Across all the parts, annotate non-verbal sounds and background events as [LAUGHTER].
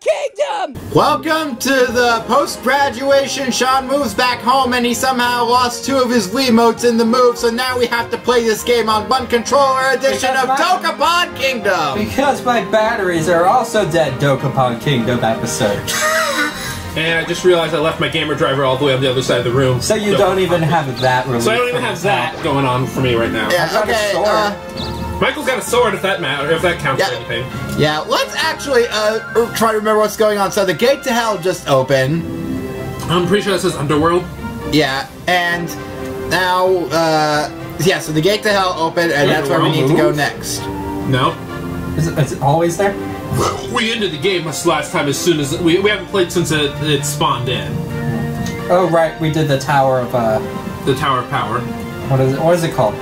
Kingdom! Welcome to the post-graduation. Sean moves back home and he somehow lost two of his Wiimotes in the move, so now we have to play this game on one controller edition Because of my- Dokapon Kingdom! Because my batteries are also dead, Dokapon Kingdom episode. [LAUGHS] And I just realized I left my gamer driver all the way on the other side of the room. So you don't even have that relief. So I don't even have that going on for me right now. Yeah, got a okay, sword. Michael's got a sword if that matter, if that counts for anything. yeah, let's actually uh, try to remember what's going on. So the gate to hell just opened. I'm pretty sure that says Underworld. Yeah, and now, uh, yeah, so the gate to hell opened, and that's where we need to go next. No. Is it, is it always there? [LAUGHS] We ended the game this last time as soon as we, we haven't played since it, it spawned in. Oh right, we did the Tower of uh, The Tower of Power. what is it? What is it called?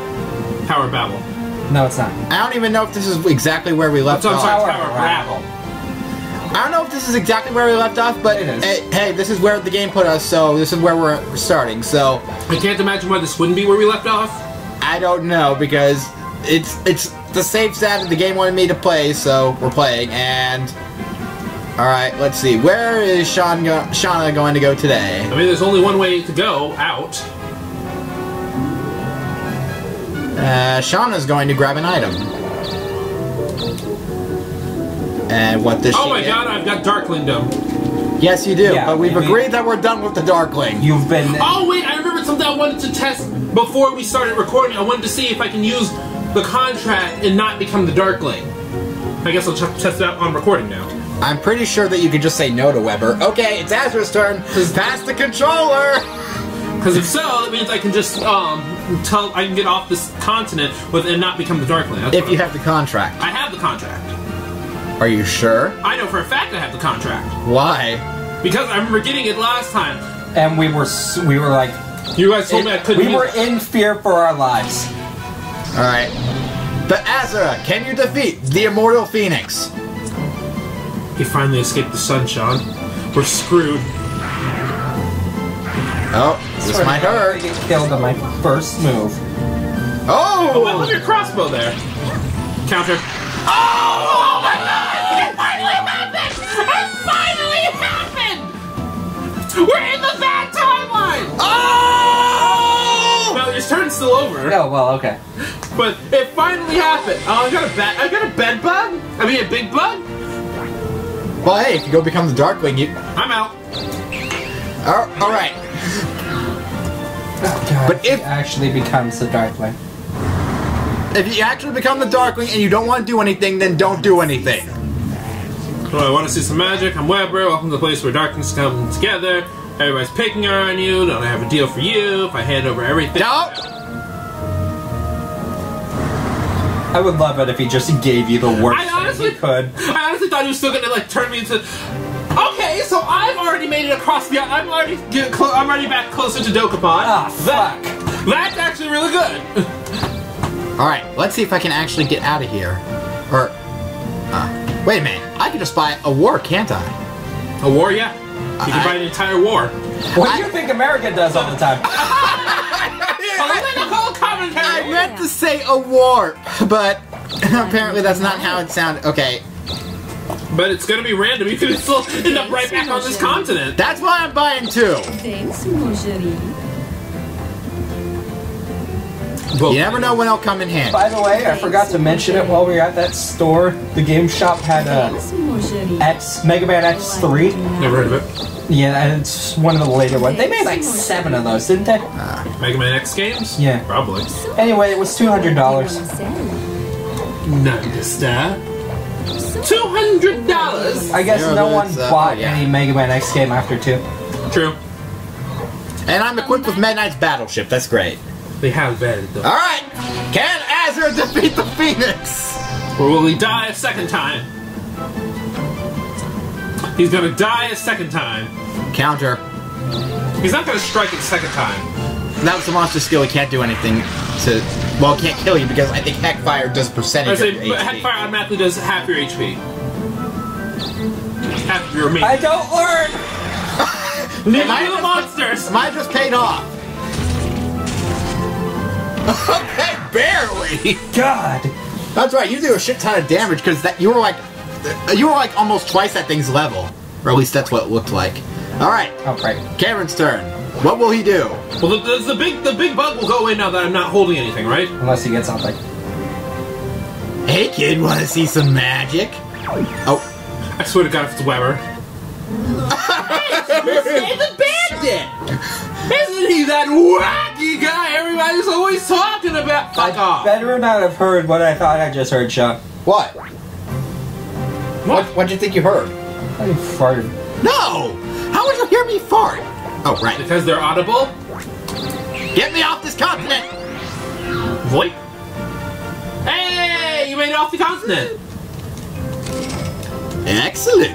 Tower of Babel. No, it's not. I don't even know if this is exactly where we left So I'm off. sorry, Tower Tower of of Rabble. I don't know if this is exactly where we left off, but It is. eh, hey, this is where the game put us, so this is where we're starting. So I can't imagine why this wouldn't be where we left off. I don't know because it's it's the safe side of the game wanted me to play, so we're playing. And all right, let's see, where is Sean go- Shauna going to go today? I mean, there's only one way to go out. Uh, Shauna's going to grab an item. And what does Oh my get? god, I've got Darklingdom. Yes, you do. Yeah, but we've maybe- agreed that we're done with the Darkling. You've been. Oh wait, I remembered something I wanted to test before we started recording. I wanted to see if I can use the contract and not become the Darkling. I guess I'll ch- test it out on recording now. I'm pretty sure that you could just say no to Weber. Okay, it's Azra's turn. Pass the controller. [LAUGHS] Because if so, that means I can just um tell I can get off this continent with and not become the Darkling. That's If you I- have the contract. I have the contract. Are you sure? I know for a fact I have the contract Why? because I remember getting it last time. and we were we were like You guys told me I couldn't. we use were it. in fear for our lives. All right. But Azra, can you defeat the Immortal Phoenix? He finally escaped the sun, Sean. We're screwed. Oh, this Swear to might God, I hurt. get killed on my first move. Oh, oh I love Oh! your crossbow there. Counter. Oh! oh my god! It finally happened! It finally happened! We're in the bad timeline! Oh! Well, your turn's still over, Oh well, okay. but it finally happened. Oh, I got a bed. I got a bed bug. I mean, a big bug. Well, hey, if you go become the Darkling, you. I'm out. Oh, all right. Oh, God, But if- he actually becomes the Darkling. If you actually become the Darkling and you don't want to do anything, then don't do anything. Well, I want to see some magic. I'm Weber. Welcome to the place where darkness come together. Everybody's picking on you. Don't I have a deal for you if I hand over everything? No. I would love it if he just gave you the worst I thing honestly he could. I honestly thought he was still gonna like turn me into. Okay, so I've already made it across the. I'm already get I'm already back closer to Dokapon. Ah, That- fuck. That's actually really good. [LAUGHS] All right, let's see if I can actually get out of here. Or, uh, wait a minute. I can just buy a war, can't I? A war, yeah. You can I- buy an entire war. What do you think America does all the time? [LAUGHS] [LAUGHS] I meant to say a war, but apparently that's not how it sounded. Okay, But it's gonna be random. You could still end up right back on this continent. that's why I'm buying two. Thanks, mon. Well, You never know when it'll come in handy. By the way, I forgot to mention it while we were at that store. The game shop had a Thanks, mon chéri. X Mega Man X3. Never heard of it. Yeah, and it's one of the later ones. They made like seven of those, didn't they? Ah. Mega Man X games? Yeah. Probably. Anyway, it was two hundred dollars. Understand? Two hundred dollars. I guess Yeah, no one uh, bought yeah. any Mega Man X game after two. True. And I'm equipped with Midnight's Battleship. That's great. They have vetted though. All right, can Azra defeat the Phoenix? Or will he die a second time? He's gonna die a second time. Counter. He's not gonna strike it a second time. That was the monster skill. He can't do anything to. Well, it can't kill you because I think Heckfire does a I percentage say, of your but HP. Heckfire automatically does half your HP. Half your me. I don't learn. Leave Am I me the just- monsters. Mine just paid off. [LAUGHS] Okay, barely. God. That's right. You do a shit ton of damage because that you were like you were like almost twice that thing's level, or at least that's what it looked like. All right, Okay. right. Cameron's turn. What will he do? Well, the, the, the big the big bug will go away now that I'm not holding anything, right? Unless you get something. Hey kid, want to see some magic? Oh, I swear to God, if it's Weber. the bandit! Isn't he that wacky guy everybody's always talking about? Fuck I off! better not have heard what I thought I just heard, Chuck. what? What? What'd you think you heard? I farted. No! How would you hear me fart? Oh, right. Because they're audible? Get me off this continent! VoIP? Hey! You made it off the continent! Excellent.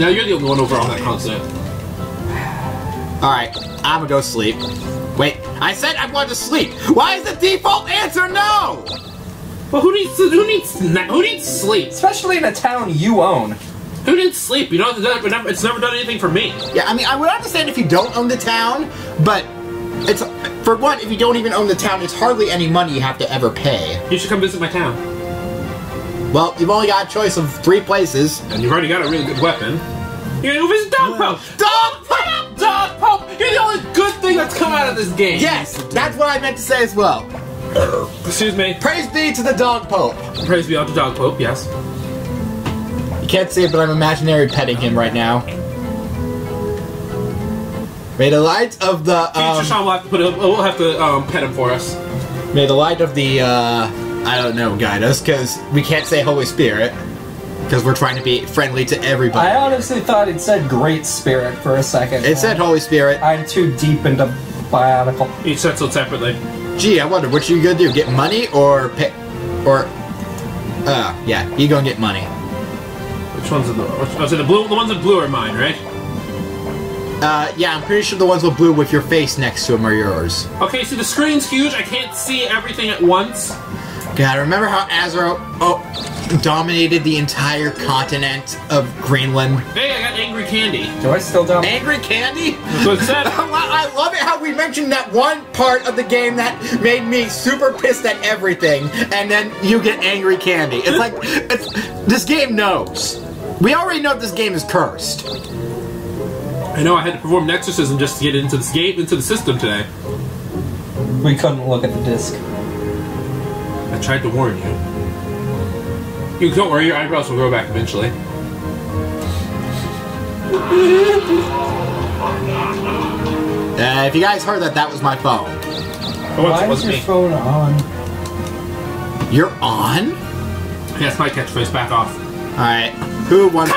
Now you're the only one over on that continent. All right, I'm gonna go sleep. Wait, I said I wanted to sleep. Why is the default answer no? Well, who needs who needs who needs sleep? Especially in a town you own. Who needs sleep? You know, it's never, it's never done anything for me. Yeah, I mean, I would understand if you don't own the town, but it's for one, if you don't even own the town, it's hardly any money you have to ever pay. You should come visit my town. Well, you've only got a choice of three places. And you've already got a really good weapon. You're gonna go visit Dog Pope! Dog Pope! Dog Pope! You're the only good thing that's come out of this game! Yes, that's what I meant to say as well. Excuse me. Praise be to the dog pope. Praise be unto Dog Pope, yes. You can't see it, but I'm imaginary petting him right now. May the light of the um, Sean will have to put a, we'll have to um, pet him for us. may the light of the uh, I don't know guide us because we can't say Holy Spirit because we're trying to be friendly to everybody. I honestly thought it said Great Spirit for a second. it said Holy Spirit. I'm too deep into Bionicle. Each set sold separately. Gee, I wonder what you gonna do? Get money or pick or uh yeah, you gonna get money. Which one's are the? Which, oh, so the blue, the ones in blue are mine, right? Uh yeah, I'm pretty sure the ones with blue with your face next to them are yours. Okay, so the screen's huge. I can't see everything at once. God, remember how Azro oh, dominated the entire continent of Greenland? Hey, I got angry candy. Do I still don't? Angry Candy? That's what it said. [LAUGHS] I love it how we mentioned that one part of the game that made me super pissed at everything, and then you get angry candy. It's [LAUGHS] like it's, this game knows. We already know this game is cursed. I know I had to perform an exorcism just to get into this game, into the system today. We couldn't look at the disc. I tried to warn you. You don't worry, your eyebrows will grow back eventually. Uh, if you guys heard that, that was my phone. But once Why it is wasn't your me. phone on? You're on? That's my catchphrase. Back off. Alright. Who wants.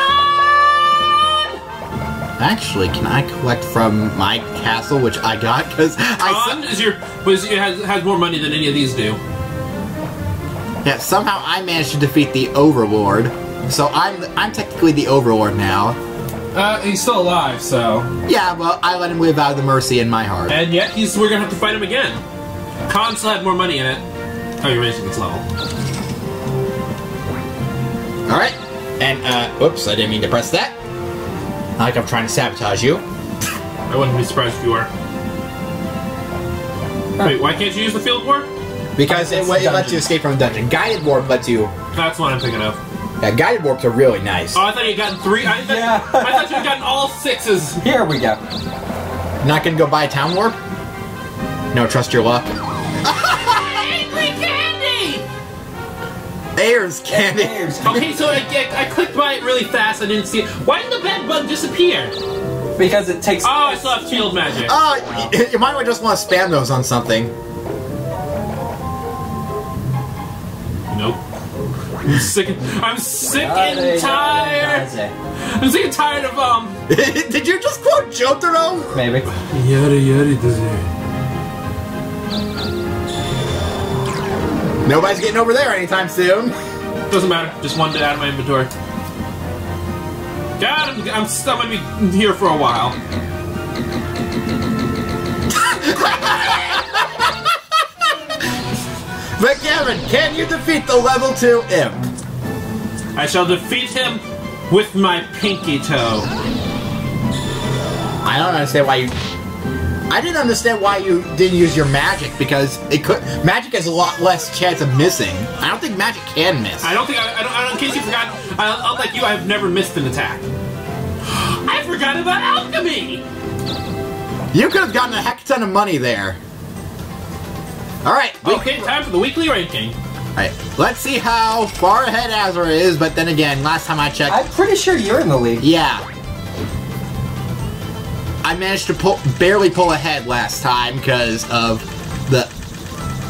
Actually, can I collect from my castle, which I got? Because I. Con is your was it has has more money than any of these do. Yeah, somehow I managed to defeat the Overlord. So I'm I'm technically the Overlord now. Uh, he's still alive, so. Yeah, well, I let him live out of the mercy in my heart. And yet he's we're gonna have to fight him again. Con still had more money in it. Oh, you're raising its level. Alright. And, uh, whoops, I didn't mean to press that. Like I'm trying to sabotage you. I wouldn't be surprised if you were. Wait, why can't you use the field warp? Because it, it lets you escape from a dungeon. Guided Warp lets you... That's what I'm thinking of. Yeah, Guided Warps are really nice. Oh, I thought you had gotten three. I thought, Yeah. I thought you had gotten all sixes. [LAUGHS] Here we go. Not gonna go buy a Town Warp? No, trust your luck. [LAUGHS] Angry candy. Ayers Candy. Okay, so I, I, I clicked by it really fast. I didn't see it. Why did the bed bug disappear? Because it takes. Oh, I still have field magic. Oh, you, you might just want to spam those on something. Nope. I'm sick. And, I'm sick and tired. yada, yada. I'm sick and tired of um. [LAUGHS] Did you just quote Jotaro? Maybe. Yada yada dessert. Nobody's getting over there anytime soon. Doesn't matter. Just one to add my inventory. God, I'm, I'm, still gonna be here for a while. [LAUGHS] But Kevin, can you defeat the level 2 imp? I shall defeat him with my pinky toe. I don't understand why you... I didn't understand why you didn't use your magic because it could magic has a lot less chance of missing. I don't think magic can miss. I don't think I, I, don't, I don't. In case you forgot, I, unlike you, I've never missed an attack. [GASPS] I forgot about alchemy. You could have gotten a heck ton of money there. All right, we- Okay, time for the weekly ranking. all right. Let's see how far ahead Azra is. But then again, last time I checked, I'm pretty sure you're in the league. yeah, I managed to pull barely pull ahead last time because of the.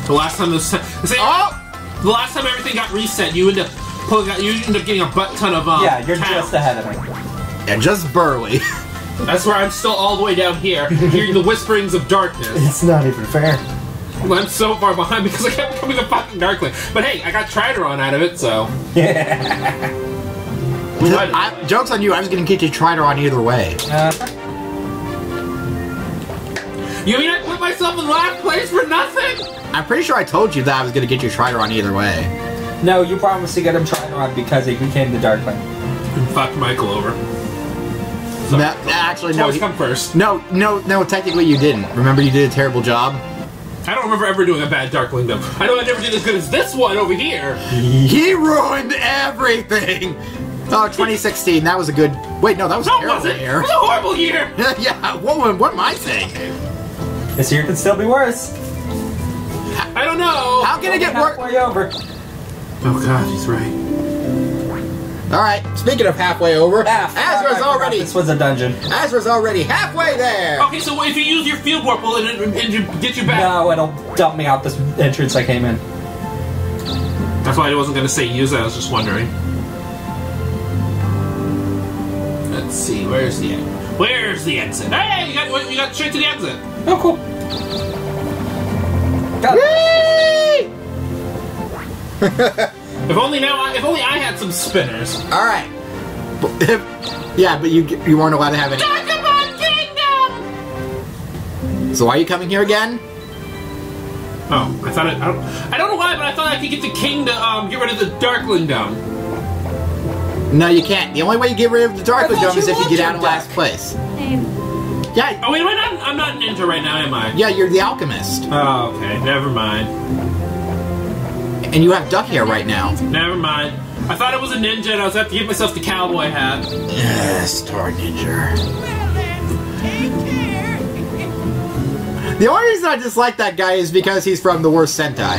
The last time this, say, Oh, the last time everything got reset, you end up pulling out. You end up getting a butt ton of um. Yeah, you're towns. just ahead of me. and just barely. [LAUGHS] That's where I'm still all the way down here, hearing the whisperings of darkness. It's not even fair. I'm so far behind [LAUGHS] because I kept becoming a fucking Darkling. But hey, I got Trideron out of it, so. I, jokes on you. I was going to get you Trider on either way. Uh, You mean I put myself in last place for nothing? I'm pretty sure I told you that I was going to get you Trider on either way. no, you promised to get him tried on because he became the Dark Darkling. fucked Michael over. No, actually, no. Toys he- come first. No, no, no. Technically, you didn't. Remember, you did a terrible job. I don't remember ever doing a bad Darkling though. I know I never did as good as this one over here. He ruined everything. Oh, 2016. That was a good. Wait, no, that was No, it terrible wasn't. It year. was a horrible year. [LAUGHS] yeah. What, what am I saying? This year could still be worse. I don't know. How can it get worse? Halfway over. Oh god, he's right. All right. Speaking of halfway over, fuck, I Azra's forgot already. This was a dungeon. Azra's already halfway there. Okay, so if you use your field warp, will it and you get you back? No, it'll dump me out this entrance I came in. That's why I wasn't gonna say use it. I was just wondering. Let's see. Where's the exit? Where's the exit? Hey, you got you got straight to the exit. Oh, cool. Got [LAUGHS] If only now. I, if only I had some spinners. All right. But if- yeah, but you you weren't allowed to have any. Dokapon Kingdom. So why are you coming here again? Oh, I thought it. I don't, I don't know why, but I thought I could get the king to um get rid of the Darkling Dome. No, you can't. The only way you get rid of the Darkling Dome is if you get out of last place. Hey, Yeah, Oh wait, wait, I'm, I'm not ninja right now, am I? yeah, you're the alchemist, Oh, okay. Never mind. and you have duck hair right now. Never mind. I thought it was a ninja, and I was about to give myself the cowboy hat. Yes, Star Ninja. The only reason I dislike that guy is because he's from the worst Sentai.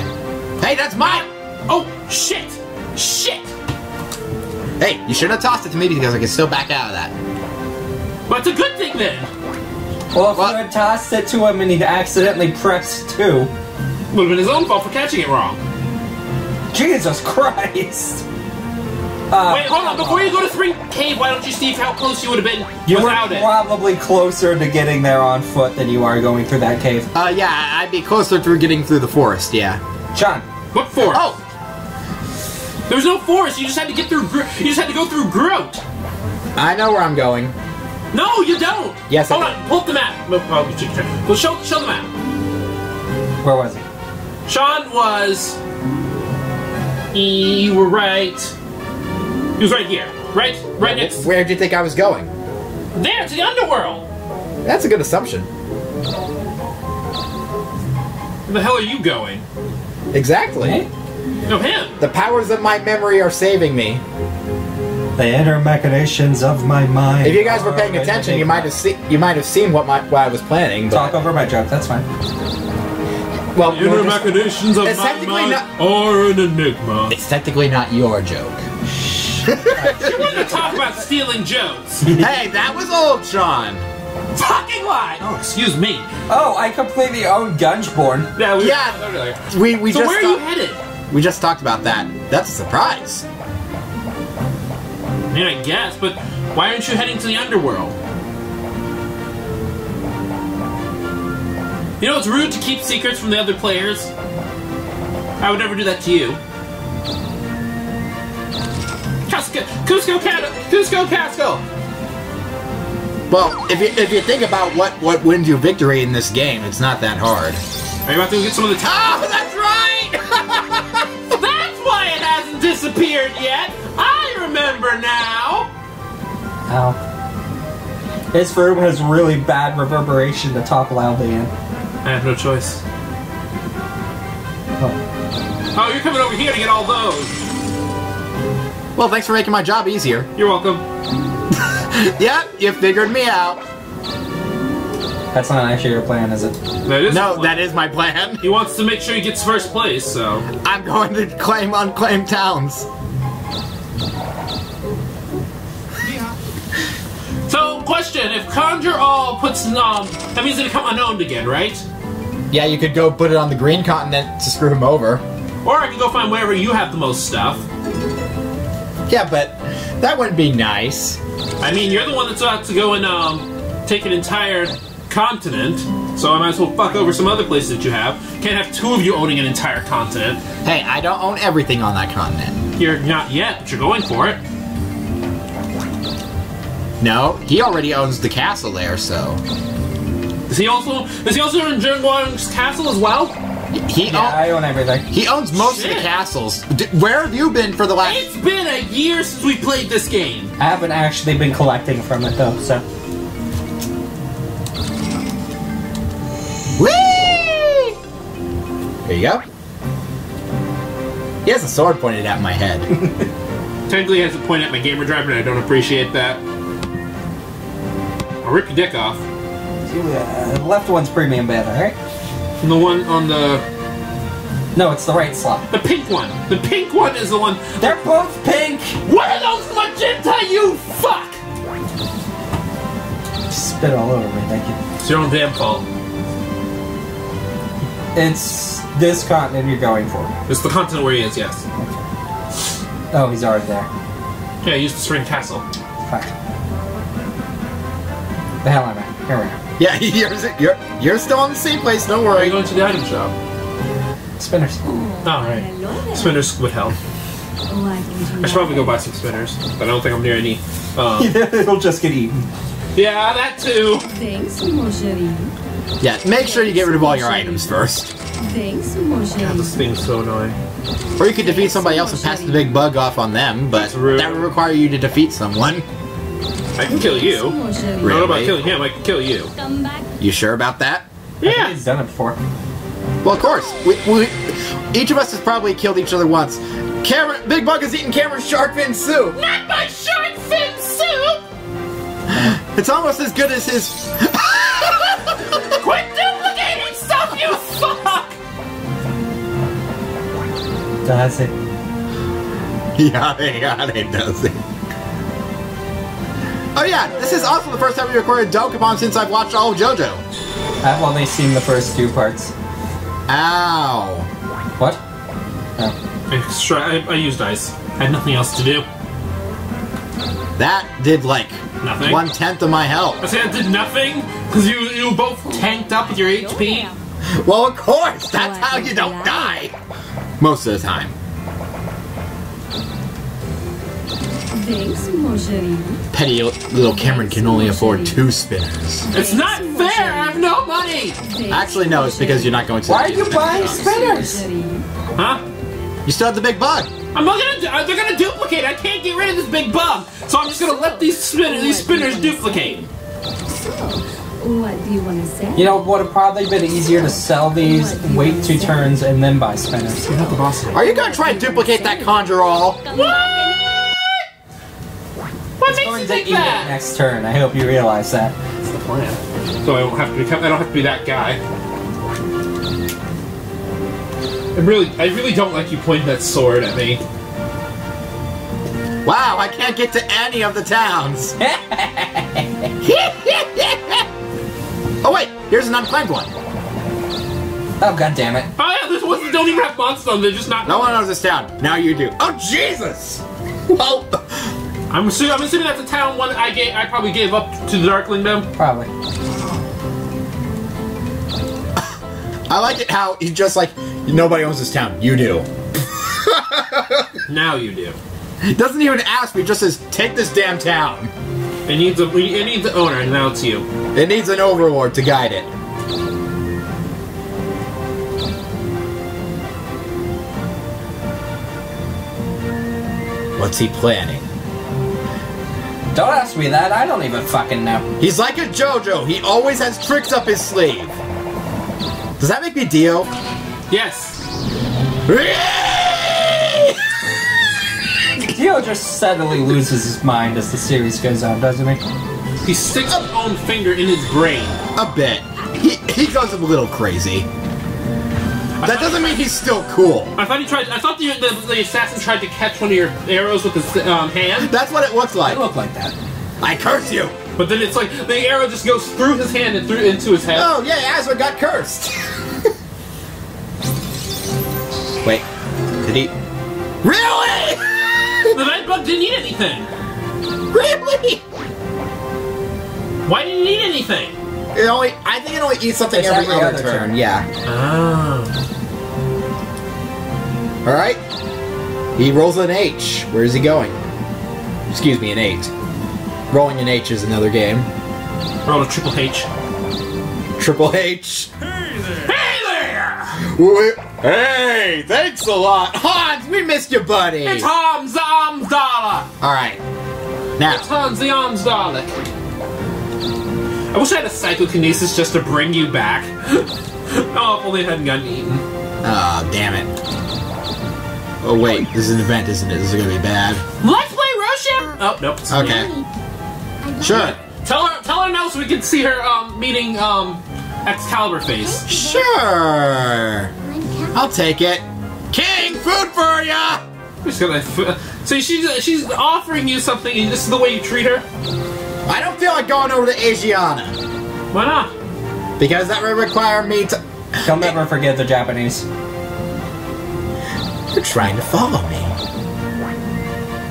Hey, that's mine! Oh shit! Shit! Hey, you shouldn't have tossed it to me because I can still back out of that. But it's a good thing then. Well, if What? you had tossed it to him and he'd accidentally pressed two, Would have been his own fault for catching it wrong. Jesus Christ! Uh, Wait, hold on. Before you go to Spring Cave, why don't you see how close you would have been you were without it? probably closer to getting there on foot than you are going through that cave. Uh, yeah, I'd be closer through getting through the forest, yeah. John, What forest? Oh! There's no forest. You just had to get through. Gro- you just had to go through Groot. I know where I'm going. No, you don't. Yes, I Hold do. on. Pull up the map. Well, well, you should- well, show show the map. where was he? Sean was. You were right. He was right here. Right, right next. Where did you think I was going? There, to the underworld. That's a good assumption. Where the hell are you going? Exactly. No, him. The powers of my memory are saving me. The inner machinations of my mind. If you guys were paying attention, you might have seen you might have seen what my what I was planning. But Talk over my joke, that's fine. well, The inner just- machinations of It's my mind not- are an enigma. it's technically not your joke. Shh [LAUGHS] You want to talk about stealing jokes? hey, that was old Sean. Fucking lie! Oh, excuse me. Oh, I completely own Gungeborn. Yeah, we Yeah. Oh, earlier. We we So just where are you headed? we just talked about that. That's a surprise. I mean, I guess, but why aren't you heading to the underworld? You know, it's rude to keep secrets from the other players. I would never do that to you. Cusco, Cusco, Cusco, Casco. Well, if you if you think about what what wins you victory in this game, it's not that hard. Are you about to get some of the time? [LAUGHS] Oh, that's right. [LAUGHS] That's why it hasn't disappeared yet. I remember now. Ow. His room has really bad reverberation to talk loudly in. I have no choice. Oh. Oh, you're coming over here to get all those. Well, thanks for making my job easier. You're welcome. [LAUGHS] Yep, you figured me out. That's not actually your plan, is it? That is No, that is my plan. He wants to make sure he gets first place, so. I'm going to claim unclaimed towns. So, question: If Conjure All puts um, that means they become unowned again, right? Yeah, you could go put it on the green continent to screw him over. Or I could go find wherever you have the most stuff. Yeah, but that wouldn't be nice. I mean, you're the one that's about to go and um, take an entire continent, so I might as well fuck over some other places that you have. Can't have two of you owning an entire continent. Hey, I don't own everything on that continent. You're not yet, but you're going for it. No, he already owns the castle there, so Is he also is he also own Jungwang's castle as well? he Yeah, I own everything. he owns most of the castles. D- where have you been for the last? It's been a year since we played this game. I haven't actually been collecting from it though, so. Whee! There you go. He has a sword pointed at my head. [LAUGHS] Technically, it has a point at my gamer driver, and I don't appreciate that. I'll rip your dick off. Uh, the left one's premium beta, right? And the one on the No, it's the right slot. the pink one. The pink one is the one. They're both pink! What are those magenta? You fuck! Spit all over me, thank you. It's your own damn fault. It's this continent you're going for. It's the continent where he is. Yes. Oh, he's already there. Yeah, use the Spring Castle. Fuck. The hell am I? Here we go. [LAUGHS] yeah, you're, you're you're still in the same place. Don't Are you worry. going to the item shop? Spinners. Oh, right. Hello there. Spinners would help. What would you I should probably go buy some spinners, but I don't think I'm near any. Um, [LAUGHS] It'll just get eaten. yeah, that too. Thanks, mon chéri. Yeah, make sure you get rid of all your items first. Thanks, mon This thing's so annoying. Or you could defeat somebody else and pass the big bug off on them, but that would require you to defeat someone. I can kill you. Mon I chéri. don't know about killing him. I can kill you. You sure about that? I think Yeah. he's done it before. Well, of course. We, we, each of us has probably killed each other once. Cameron, Big Bug has eaten Cameron's shark fin soup. Not my shark fin soup. [GASPS] It's almost as good as his. [LAUGHS] Quit duplicating stuff, you fuck! Does it? yeah, [LAUGHS] yeah, it does it. Oh yeah, this is also the first time we recorded Dokapon since I've watched all of JoJo. I've only seen the first two parts. Ow. What? Oh. Extra. I, I used ice. I had nothing else to do. That did like Nothing. one tenth of my health. I health. said I did nothing because you you both tanked up with your HP. Well, of course, that's how you don't die. Most of the time. Thanks, mon chéri. Petty little Cameron can only afford two spinners. It's not fair. I have no money. Actually, no, it's because you're not going to. Why are you buying spinners. spinners? Huh? You still have the big bug. I'm not gonna. They're gonna duplicate. I can't get rid of this big bug, so I'm just gonna let these spin, these spinners duplicate. So, what do you want to say? You know, it would have probably been easier to sell these, wait two turns, and then buy spinners. You're not the boss. Are you gonna try and duplicate that conjure all? Come back What makes you Going to think eat it that? next turn. I hope you realize that. That's the plan. So I don't have to become. I don't have to be that guy. I really, I really don't like you pointing that sword at me. Wow, I can't get to any of the towns. [LAUGHS] oh wait, here's an unclaimed one. Oh god damn it! Oh yeah, this ones don't even have monsters. on They're just not. No one knows this town. Now you do. Oh Jesus! Well, I'm assuming, I'm assuming that's the town one I gave. I probably gave up to the Darkling Probably. I like it how he just like nobody owns this town. You do. Now you do. He [LAUGHS] doesn't even ask me. Just says, "Take this damn town." It needs a. It needs an owner, and now it's you. It needs an overlord to guide it. What's he planning? Don't ask me that. I don't even fucking know. He's like a JoJo. He always has tricks up his sleeve. Does that make me Dio? Yes. Dio just steadily loses his mind as the series goes on, doesn't he? He sticks his own finger in his brain. A bit. He, he goes a little crazy. That doesn't mean he's still cool. I thought he tried. I thought the, the, the assassin tried to catch one of your arrows with his um, hand, That's what it looks I like. look like that. I curse you. but then it's like the arrow just goes through his hand and through into his head. Oh yeah, Azra got cursed. [LAUGHS] Wait, did he? Really? [LAUGHS] The night bug didn't eat anything. really? Why didn't it eat anything? It only. I think it only eats something It's every, every other other turn. turn. Yeah. Oh. All right. He rolls an H. Where is he going? Excuse me, an eight. Rolling an H is another game. Roll a triple H. Triple H. Hey there! Hey Wait- Hey, thanks a lot, Hans. We missed you, buddy. It's Hans the Amsdala! All right. Now, Hans the Amsdalek. I wish I had a psychokinesis just to bring you back. [LAUGHS] oh, if only it hadn't gotten eaten. oh damn it. Oh wait, this is an event, isn't it? This is gonna be bad. Let's play Roshan! Oh, nope. it's me. Okay. Sure. Tell her, tell her now so we can see her um, meeting um, Excalibur face. Sure. I'll take it. King, food for ya. We're just gonna. So she's she's offering you something, and this is the way you treat her. I don't feel like going over to Asiana Why not? because that would require me to. Don't ever forget the Japanese. You're trying to follow me.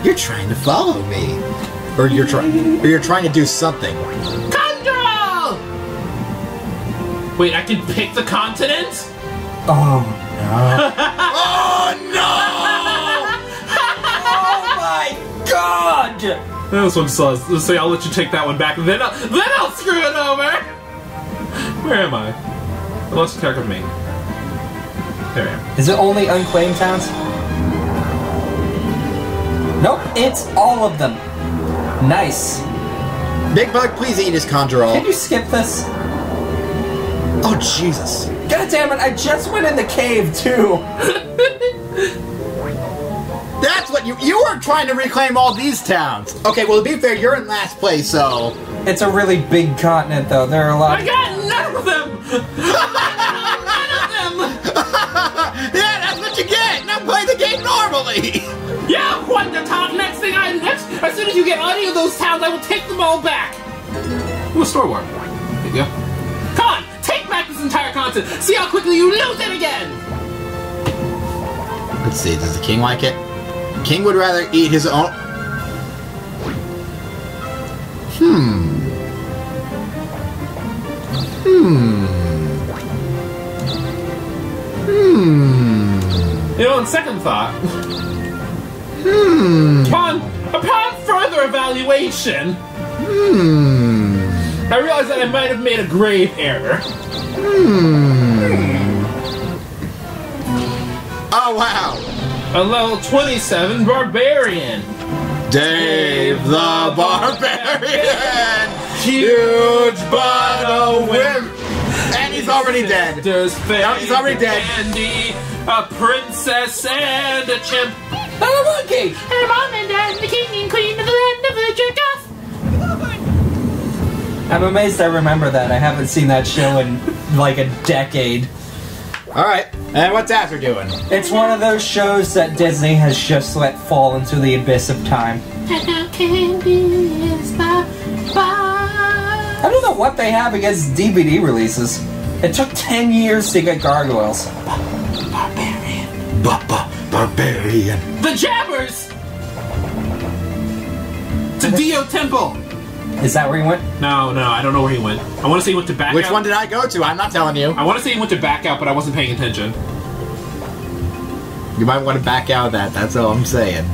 You're trying to follow me, or you're trying, or you're trying to do something. Control. Wait, I can pick the continent. Oh no. [LAUGHS] Oh no! [LAUGHS] Oh my god! This one says, let's say I'll let you take that one back, and then I'll, then I'll screw it over. Where am I? I lost track of me. There I am. Is it only unclaimed towns? Nope, it's all of them. Nice. Big Bug, please eat his conjure all. Can you skip this? Oh Jesus! God damn it, I just went in the cave too. [LAUGHS] That's what you you were trying to reclaim all these towns. Okay, well to be fair, you're in last place, so It's a really big continent though. There are a lot. I got none of them. [LAUGHS] none of them. [LAUGHS] yeah, that's what you get. Now play the game normally. [LAUGHS] Yeah, what the talk? Next thing I next, as soon as you get any of those towns, I will take them all back. Ooh, a store war. There you go. Come on, take back this entire continent. See how quickly you lose it again. Let's see. Does the king like it? King would rather eat his own. Hmm. Hmm. Hmm. You know, on second thought, Hmm. upon upon further evaluation, Hmm. I realized that I might have made a grave error. Hmm. Oh wow. A level 27 barbarian. Dave the Barbarian! Huge but a wimp! And he's already dead. There's No, he's already dead. Candy, a princess, and a chimp. And a monkey! And mom and dad, the king and queen of the land of the jerk off. I'm amazed I remember that. I haven't seen that show in like a decade. Alright, and what's after doing? It's one of those shows that Disney has just let fall into the abyss of time. And now candy is bye I don't know what they have against DVD releases. It took 10 years to get Gargoyles. Barbarian. Ba-ba Barbarian. The Jabbers! To Dio Temple. Is that where he went? No, no, I don't know where he went. I want to say he went to back Which out. one did I go to? I'm not telling you. I want to say he went to back out, but I wasn't paying attention. You might want to back out of that, that's all I'm saying.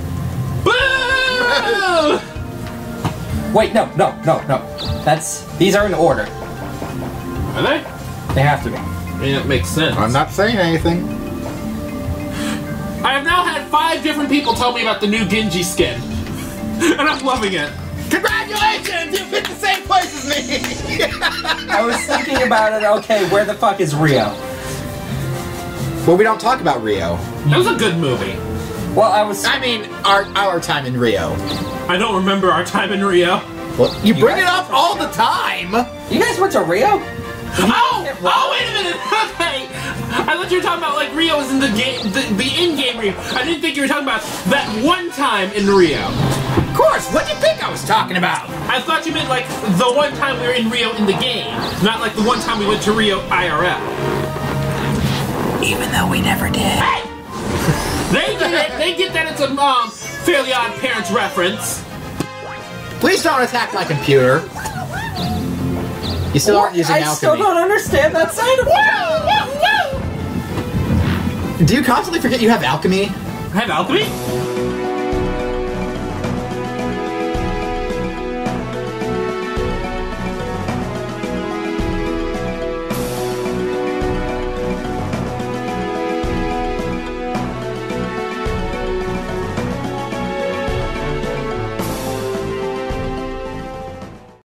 [LAUGHS] Wait, no, no, no, no. That's these are in order. Are they? They have to be. I mean, it makes sense. I'm not saying anything. I have now had five different people tell me about the new Genji skin. [LAUGHS] and I'm loving it. Congratulations! Congratulations! You fit the same place as me! [LAUGHS] I was thinking about it. Okay, where the fuck is Rio? well, we don't talk about Rio. That was a good movie. Well, I was. I mean, our our time in Rio. I don't remember our time in Rio. Well, you bring it up all the time. You guys went to Rio? Oh! Oh, wait a minute! [LAUGHS] Okay! I thought you were talking about like Rio was in the game, the, the in-game Rio. I didn't think you were talking about that one time in Rio. Of course. What do you think I was talking about? I thought you meant like the one time we were in Rio in the game, not like the one time we went to Rio IRL. Even though we never did. Hey! They get it. They get that it's a um, Fairly Odd Parents reference. Please don't attack my computer. You still aren't using I alchemy. I still don't understand that sound effect. Do you constantly forget you have alchemy? I have alchemy.